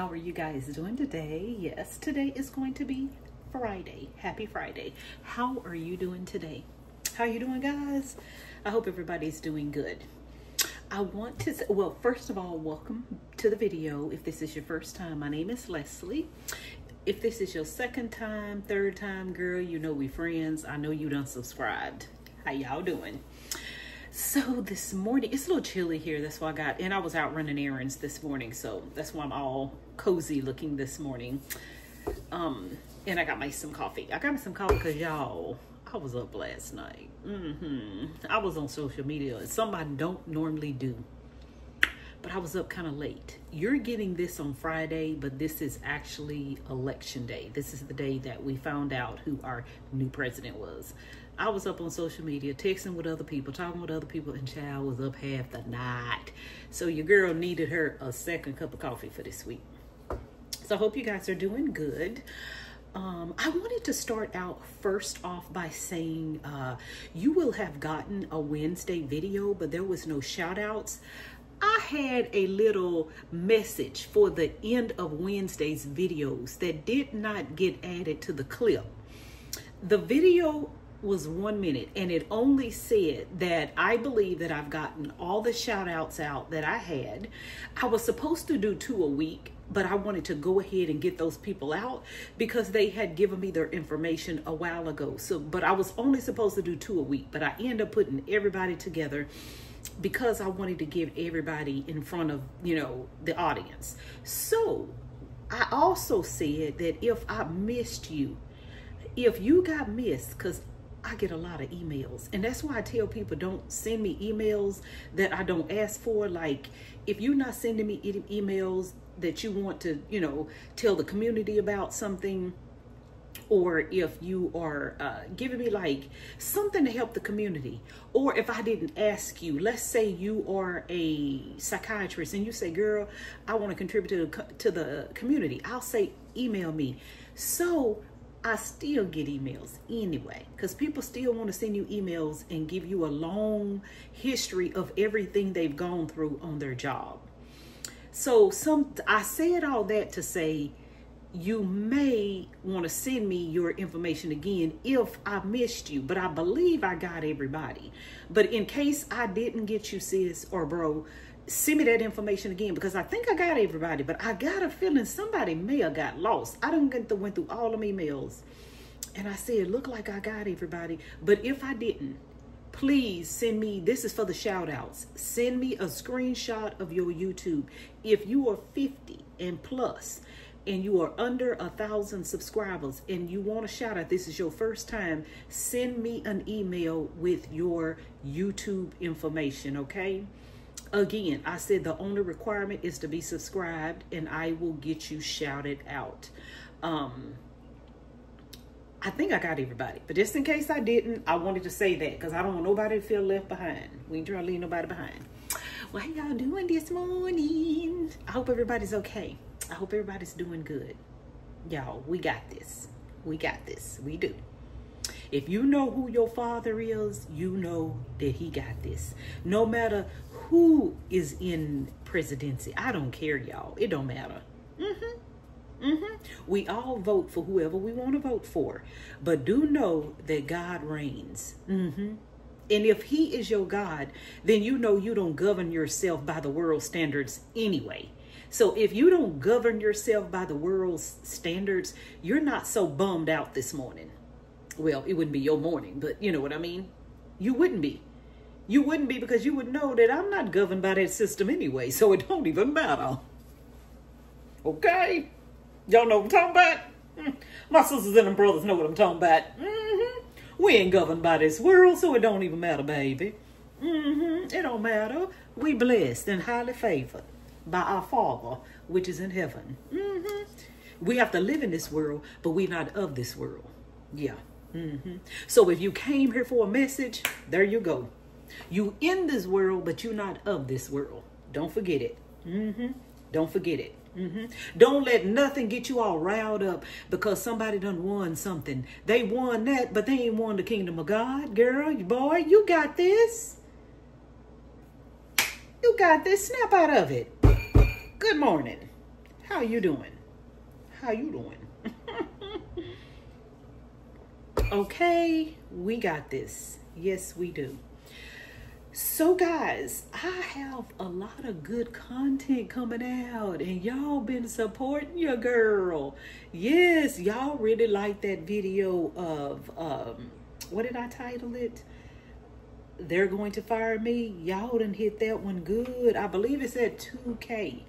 How are you guys doing today? Yes, today is going to be Friday. Happy Friday. How are you doing today? How you doing, guys? I hope everybody's doing good. I want to say, well, first of all, welcome to the video. If this is your first time, my name is Leslie. If this is your second time, third time, girl, you know we friends. I know you done subscribed. How y'all doing? So this morning, it's a little chilly here. That's why I got, and I was out running errands this morning. So that's why I'm all cozy looking this morning. Um, and I got my some coffee. I got me some coffee because y'all, I was up last night. Mm-hmm. I was on social media. It's something I don't normally do. But I was up kind of late. You're getting this on Friday, but this is actually election day. This is the day that we found out who our new president was. I was up on social media, texting with other people, talking with other people, and child was up half the night. So your girl needed her a second cup of coffee for this week. So I hope you guys are doing good. Um, I wanted to start out first off by saying uh, you will have gotten a Wednesday video, but there was no shout outs. I had a little message for the end of Wednesday's videos that did not get added to the clip. The video was one minute and it only said that I believe that I've gotten all the shout outs out that I had. I was supposed to do two a week, but I wanted to go ahead and get those people out because they had given me their information a while ago. So, but I was only supposed to do two a week, but I end up putting everybody together because I wanted to give everybody in front of, you know, the audience. So I also said that if I missed you, if you got missed, because I get a lot of emails. And that's why I tell people don't send me emails that I don't ask for. Like, if you're not sending me e emails that you want to, you know, tell the community about something, or if you are uh, giving me like something to help the community, or if I didn't ask you, let's say you are a psychiatrist and you say, girl, I want to contribute to the, to the community, I'll say, email me. So I still get emails anyway because people still want to send you emails and give you a long history of everything they've gone through on their job. So some I said all that to say you may want to send me your information again if I missed you, but I believe I got everybody. But in case I didn't get you, sis or bro, send me that information again because I think I got everybody, but I got a feeling somebody may have got lost. I didn't get to went through all of my emails and I said, look like I got everybody. But if I didn't, please send me, this is for the shout outs. Send me a screenshot of your YouTube. If you are 50 and plus and you are under a thousand subscribers and you want a shout out, this is your first time, send me an email with your YouTube information, okay? Again, I said the only requirement is to be subscribed and I will get you shouted out. Um, I think I got everybody, but just in case I didn't, I wanted to say that because I don't want nobody to feel left behind. We ain't trying to leave nobody behind. How y'all doing this morning? I hope everybody's okay. I hope everybody's doing good. Y'all, we got this. We got this. We do. If you know who your father is, you know that he got this. No matter who is in presidency, I don't care, y'all. It don't matter. Mm-hmm. Mm-hmm. We all vote for whoever we want to vote for. But do know that God reigns. Mm-hmm. And if he is your God, then you know you don't govern yourself by the world standards anyway. So if you don't govern yourself by the world's standards, you're not so bummed out this morning well, it wouldn't be your morning, but you know what I mean? You wouldn't be. You wouldn't be because you would know that I'm not governed by that system anyway, so it don't even matter. Okay? Y'all know what I'm talking about? Hmm. My sisters and brothers know what I'm talking about. Mm-hmm. We ain't governed by this world, so it don't even matter, baby. Mm-hmm. It don't matter. We blessed and highly favored by our Father, which is in heaven. Mm-hmm. We have to live in this world, but we're not of this world. Yeah. Mm-hmm. So if you came here for a message, there you go. You in this world, but you're not of this world. Don't forget it. Mm-hmm. Don't forget it. Mm-hmm. Don't let nothing get you all riled up because somebody done won something. They won that, but they ain't won the kingdom of God. Girl, boy, you got this. You got this. Snap out of it. Good morning. How you doing? How you doing? okay, we got this. Yes, we do. So guys, I have a lot of good content coming out and y'all been supporting your girl. Yes, y'all really like that video of, um, what did I title it? They're going to fire me. Y'all didn't hit that one good. I believe it's at 2K.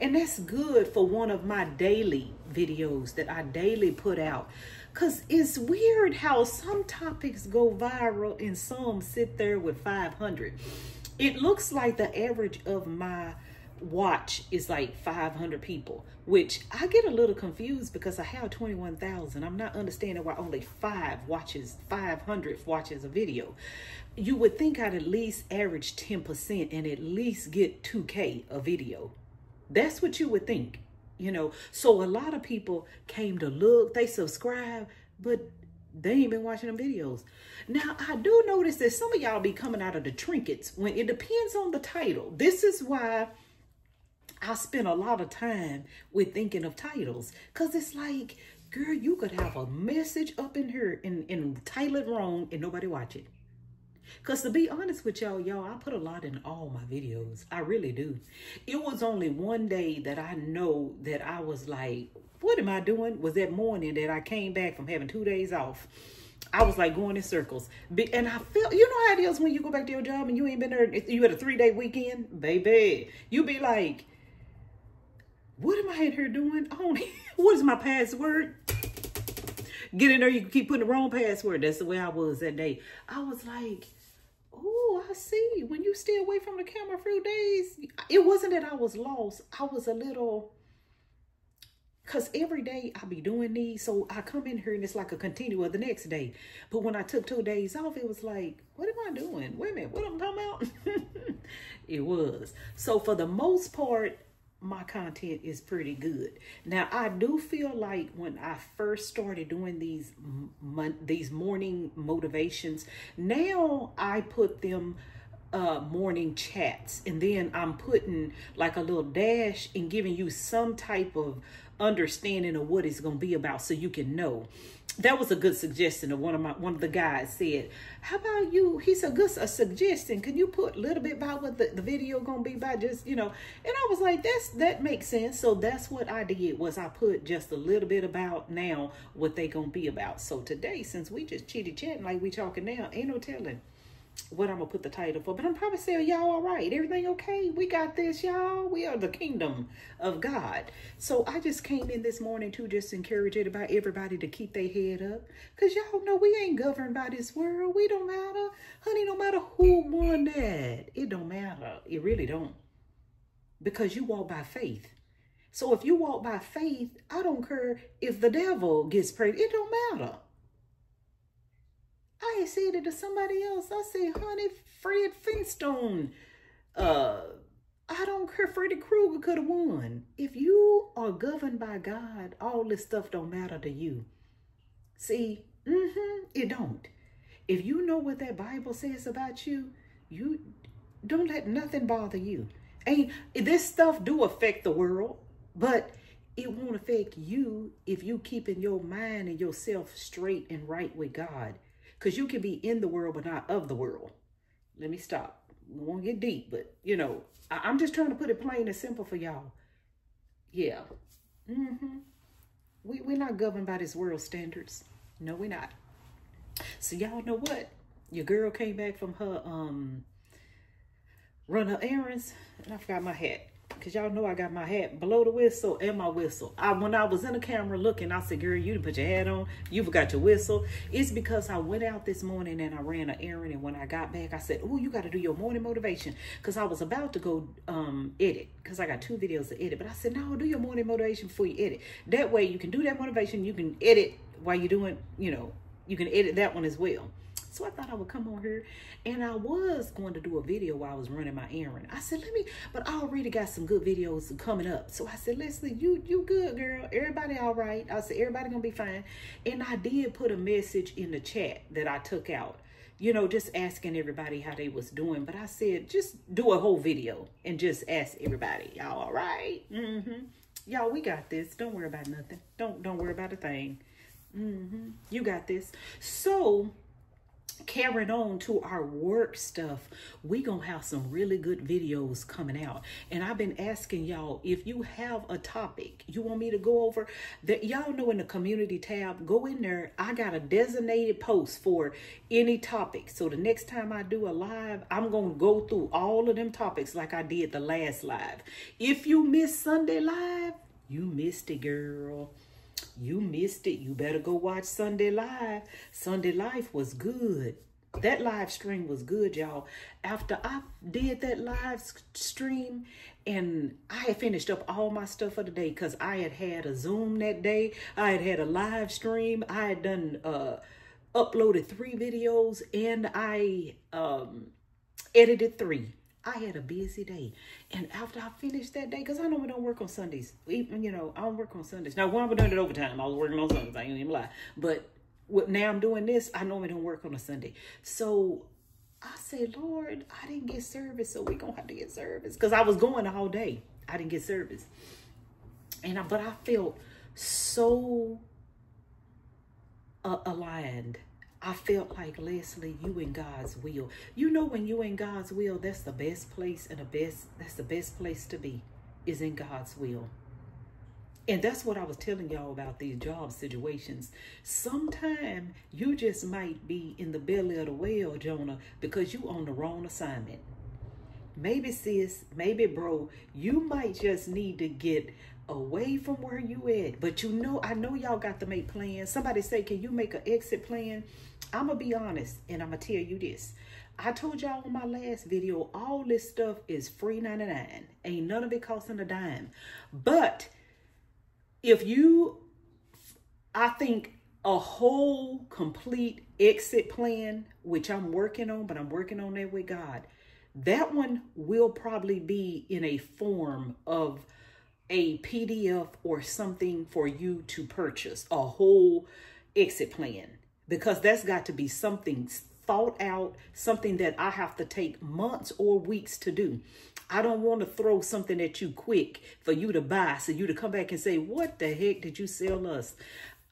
And that's good for one of my daily videos that I daily put out. Because it's weird how some topics go viral and some sit there with 500. It looks like the average of my watch is like 500 people, which I get a little confused because I have 21,000. I'm not understanding why only five watches, 500 watches a video. You would think I'd at least average 10% and at least get 2K a video. That's what you would think you know. So a lot of people came to look, they subscribe, but they ain't been watching them videos. Now, I do notice that some of y'all be coming out of the trinkets when it depends on the title. This is why I spend a lot of time with thinking of titles. Because it's like, girl, you could have a message up in here and, and title it wrong and nobody watch it. Because to be honest with y'all, y'all, I put a lot in all my videos. I really do. It was only one day that I know that I was like, what am I doing? Was that morning that I came back from having two days off. I was like going in circles. And I feel, you know how it is when you go back to your job and you ain't been there, you had a three day weekend, baby. You be like, what am I in here doing? Oh, what is my password? Get in there, you keep putting the wrong password. That's the way I was that day. I was like, oh, I see. When you stay away from the camera a few days, it wasn't that I was lost. I was a little, because every day I be doing these. So I come in here and it's like a continue of the next day. But when I took two days off, it was like, what am I doing? Wait a minute, what am I talking about? it was. So for the most part, my content is pretty good. Now, I do feel like when I first started doing these these morning motivations, now I put them uh, morning chats. And then I'm putting like a little dash and giving you some type of understanding of what it's going to be about so you can know. That was a good suggestion of one of my one of the guys said how about you? He's a good a suggestion. Can you put a little bit about what the, the video gonna be about just you know. And i was like that's that makes sense. So that's what i did was i put just a little bit about now what they gonna be about. So today since we just chitty chatting like we talking now ain't no telling what I'm gonna put the title for, but I'm probably saying y'all all right. Everything okay? We got this, y'all. We are the kingdom of God. So I just came in this morning to just encourage it about everybody to keep their head up. Cause y'all know we ain't governed by this world. We don't matter. Honey, no matter who won that. It don't matter. It really don't. Because you walk by faith. So if you walk by faith, I don't care if the devil gets praised. It don't matter. I said it to somebody else. I said, honey, Fred Flintstone. Uh, I don't care. Freddy Krueger could have won. If you are governed by God, all this stuff don't matter to you. See, mm-hmm, it don't. If you know what that Bible says about you, you don't let nothing bother you. And this stuff do affect the world, but it won't affect you if you keeping your mind and yourself straight and right with God. Because you can be in the world, but not of the world. Let me stop. We won't get deep, but, you know, I am just trying to put it plain and simple for y'all. Yeah. Mm-hmm. We, we're not governed by this world standards. No, we're not. So y'all know what? Your girl came back from her um run her errands, and I forgot my hat because y'all know I got my hat below the whistle and my whistle. I When I was in the camera looking, I said, girl, you put your hat on. You forgot your whistle. It's because I went out this morning and I ran an errand. And when I got back, I said, oh, you got to do your morning motivation. Because I was about to go um, edit because I got two videos to edit. But I said, no, do your morning motivation before you edit. That way you can do that motivation. You can edit while you're doing, you know, you can edit that one as well. So I thought I would come on here and I was going to do a video while I was running my errand. I said, let me, but I already got some good videos coming up. So I said, Leslie, you, you good, girl. Everybody all right. I said, everybody gonna be fine. And I did put a message in the chat that I took out you know, just asking everybody how they was doing. But I said, just do a whole video and just ask everybody, y'all all right? Mm-hmm. Y'all, we got this. Don't worry about nothing. Don't don't worry about a thing. Mm-hmm. You got this. So carrying on to our work stuff we gonna have some really good videos coming out. And i've been asking y'all if you have a topic you want me to go over that y'all know in the community tab go in there. I got a designated post for any topic. So the next time i do a live i'm gonna go through all of them topics like i did the last live. If you miss sunday live you missed it girl you missed it. You better go watch Sunday Live. Sunday Live was good. That live stream was good, y'all. After I did that live stream and I had finished up all my stuff for the day because I had had a Zoom that day. I had had a live stream. I had done, uh, uploaded three videos and I um, edited three. I had a busy day. And after I finished that day, because I normally don't work on Sundays. Even, you know, I don't work on Sundays. Now, when I doing it overtime, I was working on Sundays. I ain't even lie. But what, now I'm doing this, I normally don't work on a Sunday. So I say, Lord, I didn't get service, so we going to have to get service. Because I was going whole day. I didn't get service. And I, But I felt so uh, aligned I felt like Leslie, you in God's will. You know when you in God's will, that's the best place and the best that's the best place to be is in God's will. And that's what I was telling y'all about these job situations. Sometime you just might be in the belly of the whale, Jonah, because you on the wrong assignment. Maybe sis, maybe bro, you might just need to get away from where you at. But you know, I know y'all got to make plans. Somebody say, can you make an exit plan? I'm going to be honest and I'm going to tell you this. I told y'all in my last video, all this stuff is free 99. Ain't none of it costing a dime. But if you, I think a whole complete exit plan, which I'm working on, but I'm working on that with God, that one will probably be in a form of a PDF or something for you to purchase, a whole exit plan, because that's got to be something thought out, something that I have to take months or weeks to do. I don't want to throw something at you quick for you to buy, so you to come back and say, what the heck did you sell us?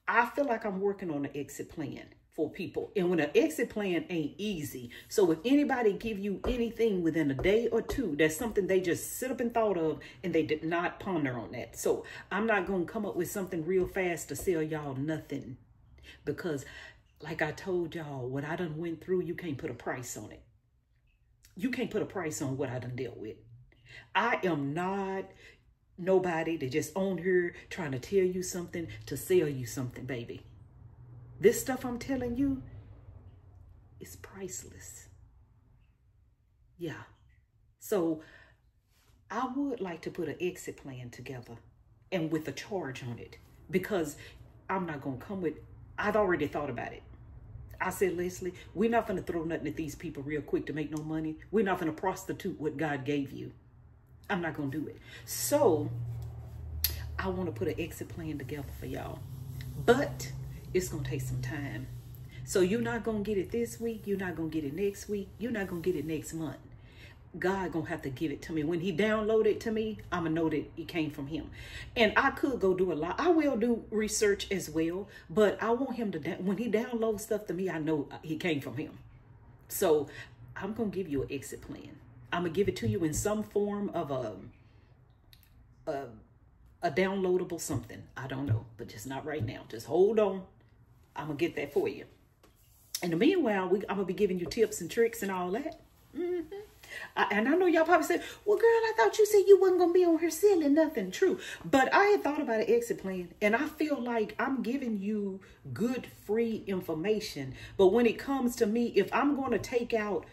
I feel like I'm working on an exit plan for people. And when an exit plan ain't easy. So if anybody give you anything within a day or two, that's something they just sit up and thought of and they did not ponder on that. So I'm not going to come up with something real fast to sell y'all nothing. Because like I told y'all, what I done went through, you can't put a price on it. You can't put a price on what I done dealt with. I am not nobody that just on here trying to tell you something to sell you something, baby. This stuff I'm telling you is priceless. Yeah. So I would like to put an exit plan together and with a charge on it because I'm not going to come with, I've already thought about it. I said, Leslie, we're not going to throw nothing at these people real quick to make no money. We're not going to prostitute what God gave you. I'm not going to do it. So I want to put an exit plan together for y'all. But it's going to take some time. So you're not going to get it this week. You're not going to get it next week. You're not going to get it next month. God going to have to give it to me. When he downloaded it to me, I'm going to know that it came from him. And I could go do a lot. I will do research as well, but I want him to, when he downloads stuff to me, I know uh, he came from him. So I'm going to give you an exit plan. I'm going to give it to you in some form of a, a, a downloadable something. I don't know, but just not right now. Just hold on. I'm going to get that for you. In the meanwhile, we, I'm going to be giving you tips and tricks and all that. Mm -hmm. I, and I know y'all probably said, well, girl, I thought you said you wasn't going to be on here selling nothing. True. But I had thought about an exit plan, and I feel like I'm giving you good, free information. But when it comes to me, if I'm going to take out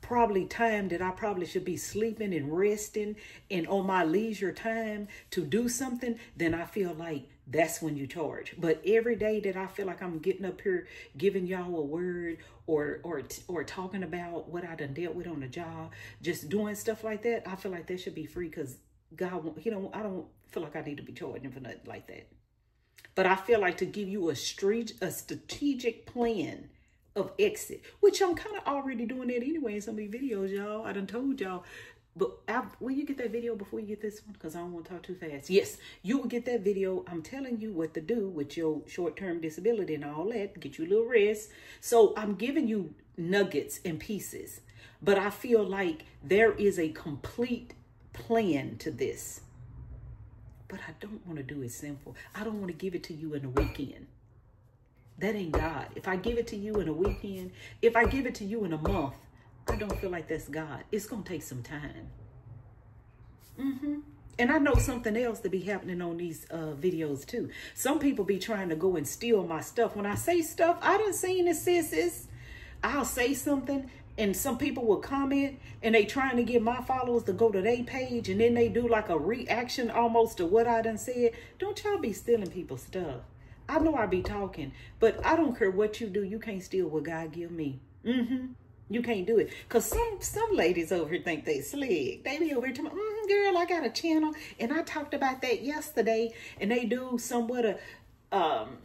probably time that I probably should be sleeping and resting and on my leisure time to do something, then I feel like that's when you charge. But every day that I feel like I'm getting up here giving y'all a word or or or talking about what I done dealt with on the job, just doing stuff like that, I feel like that should be free because God, you know, I don't feel like I need to be charging for nothing like that. But I feel like to give you a street a strategic plan of exit, which I'm kind of already doing that anyway in some of these videos, y'all. I done told y'all But will you get that video before you get this one? Because I don't want to talk too fast. Yes, you will get that video. I'm telling you what to do with your short-term disability and all that. Get you a little rest. So I'm giving you nuggets and pieces. But I feel like there is a complete plan to this. But I don't want to do it simple. I don't want to give it to you in a weekend. That ain't God. If I give it to you in a weekend, if I give it to you in a month, I don't feel like that's God. It's going to take some time. Mm-hmm. And I know something else to be happening on these uh, videos too. Some people be trying to go and steal my stuff. When I say stuff, I done seen it, sis. I'll say something and some people will comment and they trying to get my followers to go to their page and then they do like a reaction almost to what I done said. Don't y'all be stealing people's stuff. I know I be talking, but I don't care what you do. You can't steal what God give me. Mm-hmm. You can't do it. Because some some ladies over here think they slick. They be over here telling me, mm, girl, I got a channel. And I talked about that yesterday. And they do somewhat a... Um,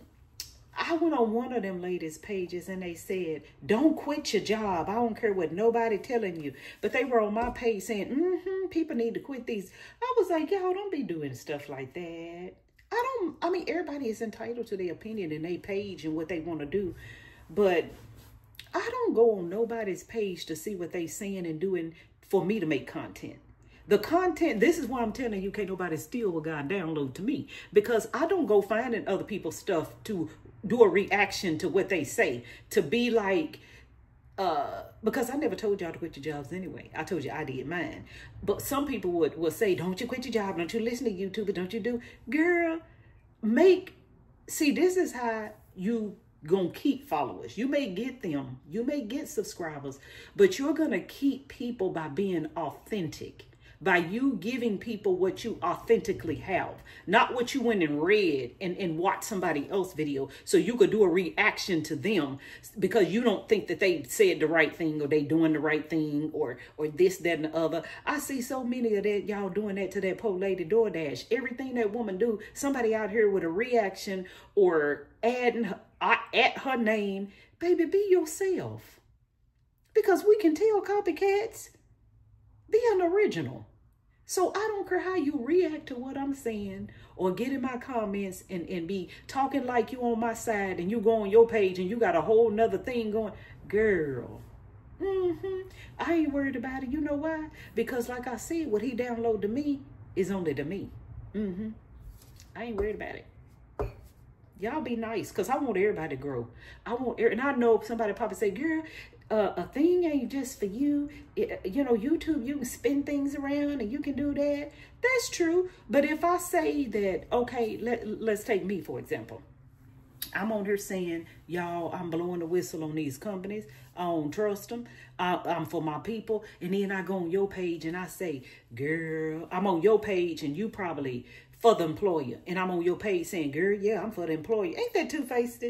I went on one of them ladies' pages and they said, don't quit your job. I don't care what nobody telling you. But they were on my page saying, mm-hmm, people need to quit these. I was like, y'all don't be doing stuff like that. I don't, I mean, everybody is entitled to their opinion and their page and what they want to do. But I don't go on nobody's page to see what they saying and doing for me to make content. The content, this is why I'm telling you, can't nobody steal what God download to me. Because I don't go finding other people's stuff to do a reaction to what they say. To be like, uh, because I never told y'all to quit your jobs anyway. I told you I did mine. But some people would, would say, don't you quit your job. Don't you listen to YouTube. Don't you do. Girl, make, see, this is how you gonna keep followers. You may get them, you may get subscribers, but you're gonna keep people by being authentic by you giving people what you authentically have, not what you went and read and, and watched somebody else video so you could do a reaction to them because you don't think that they said the right thing or they doing the right thing or or this, that, and the other. I see so many of that y'all doing that to that poor lady DoorDash. Everything that woman do, somebody out here with a reaction or adding her, uh, at her name, baby, be yourself. Because we can tell copycats, be an original. So I don't care how you react to what I'm saying or get in my comments and, and be talking like you on my side and you go on your page and you got a whole nother thing going. Girl, mm-hmm, I ain't worried about it. You know why? Because like I said, what he downloaded to me is only to me. Mm-hmm. I ain't worried about it. Y'all be nice because I want everybody to grow. I want, and I know somebody probably say, girl, a thing ain't just for you. It, you know, YouTube, you can spin things around and you can do that. That's true. But if I say that, okay, let, let's take me, for example. I'm on here saying, y'all, I'm blowing the whistle on these companies. I don't trust them. I, am for my people. And then I go on your page and I say, girl, I'm on your page and you probably for the employer. And I'm on your page saying, girl, yeah, I'm for the employer. Ain't that two-faced?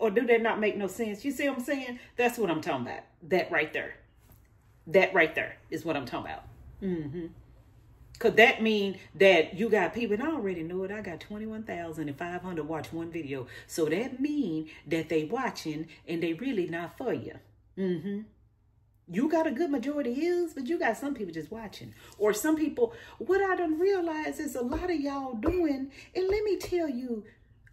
Or do that not make no sense? You see what I'm saying? That's what I'm talking about. That right there. That right there is what I'm talking about. Mm-hmm. Could that mean that you got people, and I already know it, I got 21,500 watch one video. So that mean that they watching and they really not for you. Mm-hmm. You got a good majority is, but you got some people just watching. Or some people, what I don't realize is a lot of y'all doing, and let me tell you,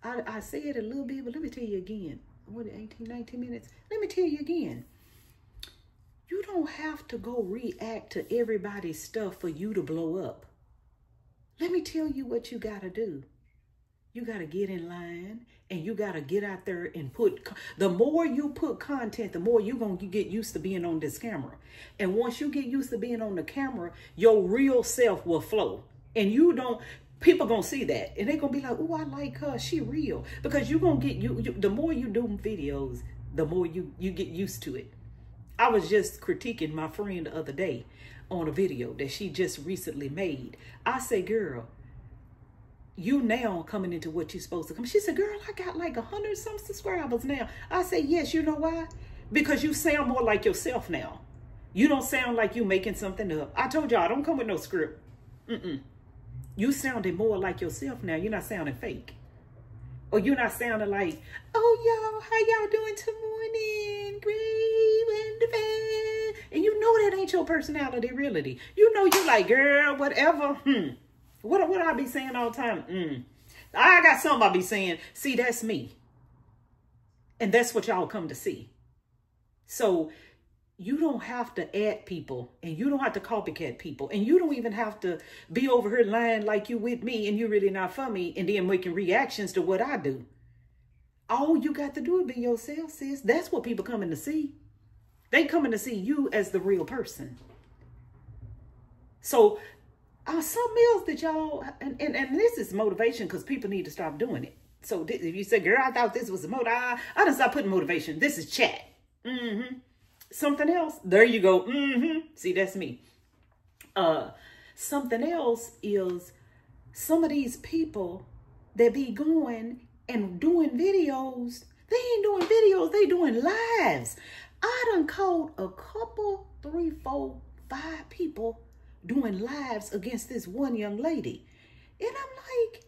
I, I said a little bit, but let me tell you again. What, 18, 19 minutes? Let me tell you again. You don't have to go react to everybody's stuff for you to blow up. Let me tell you what you got to do. You got to get in line and you got to get out there and put, the more you put content, the more you're going to get used to being on this camera. And once you get used to being on the camera, your real self will flow. And you don't, people gonna see that and they're gonna be like oh i like her. She real. Because you're gonna get you, you, the more you do videos the more you you get used to it. I was just critiquing my friend the other day on a video that she just recently made. I say girl you now coming into what you're supposed to come. She said girl i got like a hundred some subscribers now. I say yes you know why? Because you sound more like yourself now. You don't sound like you making something up. I told y'all i don't come with no script. Mm-mm. You sounded more like yourself now. You're not sounding fake. Or you're not sounding like, oh, y'all, how y'all doing morning? Great. And you know that ain't your personality really? You know you're like, girl, whatever. Hmm. What what I be saying all the time? Mm. I got something I be saying. See, that's me. And that's what y'all come to see. So you don't have to add people and you don't have to copycat people and you don't even have to be over here lying like you with me and you're really not for me and then making reactions to what I do. All you got to do is be yourself, sis. That's what people coming to see. They coming to see you as the real person. So uh, something else that y'all, and, and, and this is motivation because people need to stop doing it. So if you say, girl, I thought this was a motive, I, I done stop putting motivation. This is chat. Mm-hmm. Something else. There you go. Mm-hmm. See, that's me. Uh, something else is some of these people that be going and doing videos. They ain't doing videos. They doing lives. I done called a couple, three, four, five people doing lives against this one young lady. And I'm like,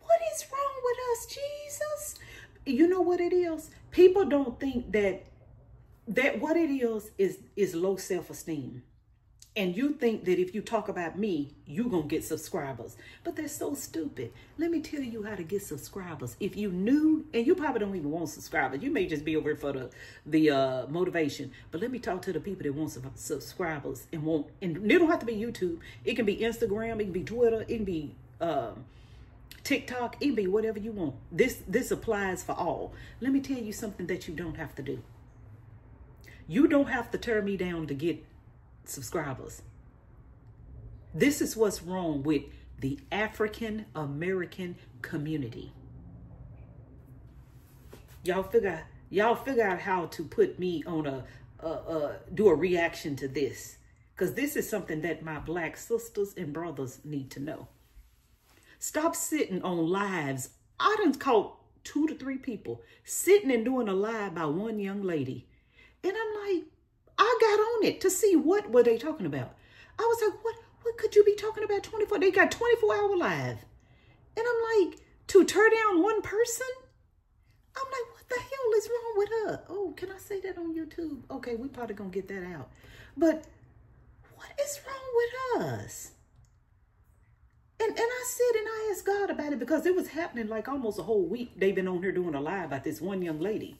what is wrong with us, Jesus? You know what it is? People don't think that that what it is is is low self-esteem. And you think that if you talk about me you're gonna get subscribers. But they're so stupid. Let me tell you how to get subscribers. If you knew and you probably don't even want subscribers. You may just be over for the the uh motivation. But let me talk to the people that want some subscribers and want and they don't have to be youtube. It can be instagram it can be twitter it can be um tiktok it can be whatever you want. This this applies for all. Let me tell you something that you don't have to do you don't have to tear me down to get subscribers. This is what's wrong with the African American community. Y'all figure y'all figure out how to put me on a, a, a do a reaction to this because this is something that my black sisters and brothers need to know. Stop sitting on lives. I done caught two to three people sitting and doing a live by one young lady and I'm like, I got on it to see what were they talking about. I was like, what what could you be talking about 24? They got 24 hour live. And I'm like, to tear down one person? I'm like, what the hell is wrong with her? Oh, can I say that on YouTube? Okay, we probably gonna get that out. But what is wrong with us? And and I said and I asked God about it because it was happening like almost a whole week. They've been on here doing a live about this one young lady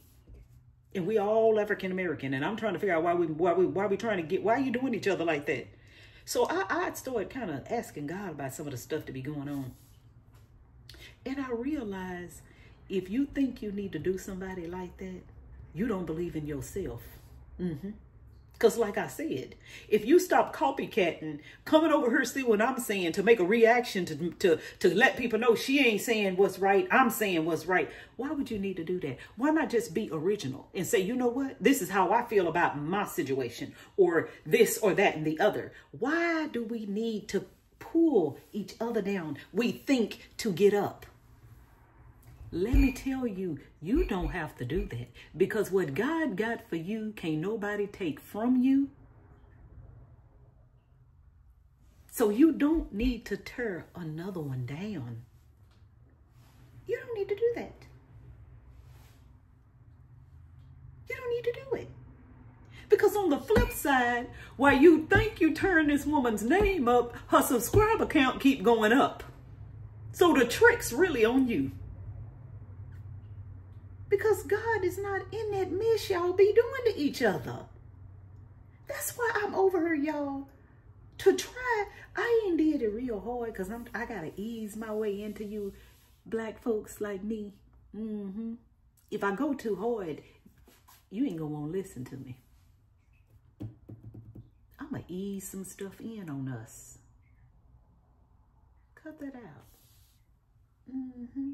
and we all African American, and I'm trying to figure out why we why we why we trying to get why are you doing each other like that? So I I started kind of asking God about some of the stuff to be going on, and I realized if you think you need to do somebody like that, you don't believe in yourself. Mm-hmm. Because like I said, if you stop copycatting, coming over here see what I'm saying to make a reaction to, to, to let people know she ain't saying what's right, I'm saying what's right, why would you need to do that? Why not just be original and say, you know what? This is how I feel about my situation or this or that and the other. Why do we need to pull each other down? We think to get up. Let me tell you, you don't have to do that because what God got for you, can't nobody take from you. So you don't need to tear another one down. You don't need to do that. You don't need to do it. Because on the flip side, while you think you turn this woman's name up, her subscriber count keep going up. So the trick's really on you. Because God is not in that mess y'all be doing to each other. That's why I'm over here, y'all. To try, I ain't did it real hard because I'm I gotta ease my way into you black folks like me. Mm-hmm. If I go too hard, you ain't gonna want to listen to me. I'm gonna ease some stuff in on us. Cut that out. Mm-hmm.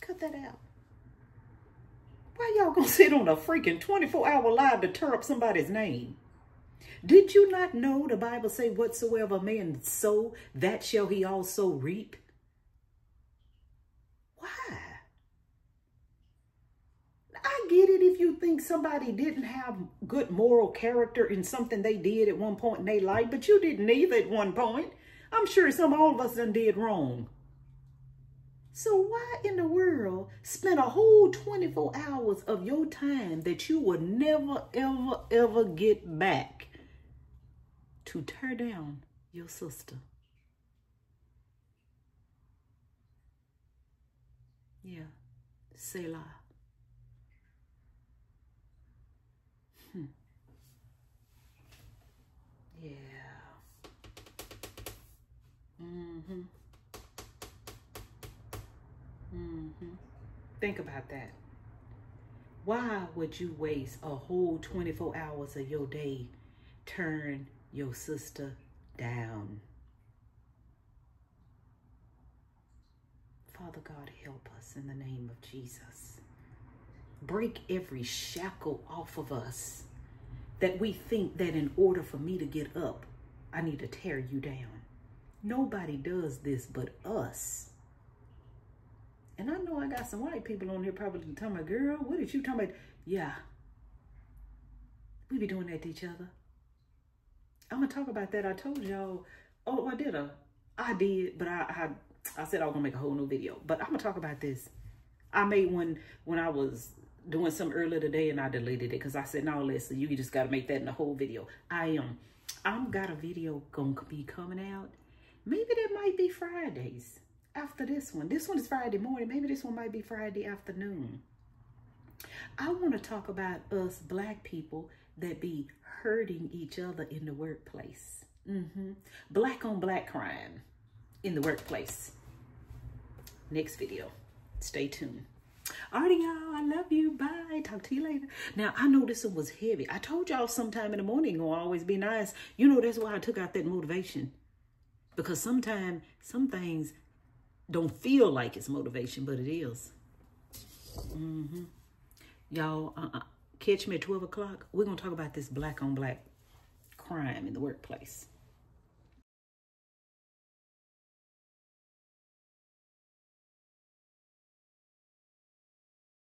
Cut that out. Why y'all gonna sit on a freaking 24 hour live to tear up somebody's name? Did you not know the Bible say whatsoever a man sow, that shall he also reap? Why? I get it if you think somebody didn't have good moral character in something they did at one point in their life, but you didn't either at one point. I'm sure some all of us done did wrong. So why in the world spend a whole 24 hours of your time that you will never, ever, ever get back to tear down your sister. Yeah, Selah. Hmm. Yeah. Mm-hmm. Mm-hmm. Think about that. Why would you waste a whole 24 hours of your day turn your sister down? Father God, help us in the name of Jesus. Break every shackle off of us that we think that in order for me to get up, I need to tear you down. Nobody does this but us. And I know I got some white people on here probably talking about, girl, what did you talking about? Yeah. We be doing that to each other. I'm gonna talk about that. I told y'all, oh, I did a, I did, but I, I, I said I was gonna make a whole new video. But I'm gonna talk about this. I made one when I was doing some earlier today and I deleted it because I said, no, listen, you just gotta make that in the whole video. I am, um, I'm got a video gonna be coming out. Maybe that might be Fridays after this one. This one is Friday morning. Maybe this one might be Friday afternoon. I want to talk about us black people that be hurting each other in the workplace. Mm -hmm. Black on black crime in the workplace. Next video. Stay tuned. Alrighty, y'all. I love you. Bye. Talk to you later. Now, I know this one was heavy. I told y'all sometime in the morning gonna always be nice. You know, that's why I took out that motivation. Because sometimes, some things don't feel like it's motivation, but it is. Mm-hmm. Y'all, uh, uh, catch me at 12 o'clock. We're going to talk about this black on black crime in the workplace.